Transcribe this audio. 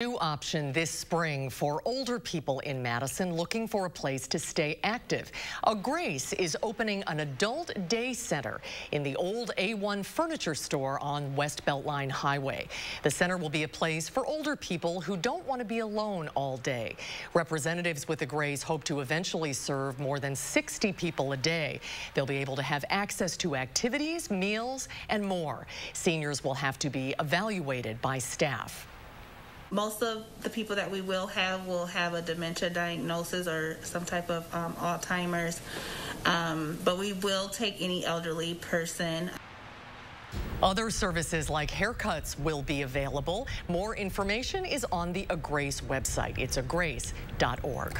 New option this spring for older people in Madison looking for a place to stay active. Agrace is opening an adult day center in the old A1 furniture store on West Beltline Highway. The center will be a place for older people who don't want to be alone all day. Representatives with the Grace hope to eventually serve more than 60 people a day. They'll be able to have access to activities, meals, and more. Seniors will have to be evaluated by staff. Most of the people that we will have will have a dementia diagnosis or some type of um, Alzheimer's, um, but we will take any elderly person. Other services like haircuts will be available. More information is on the Agrace website. It's agrace.org.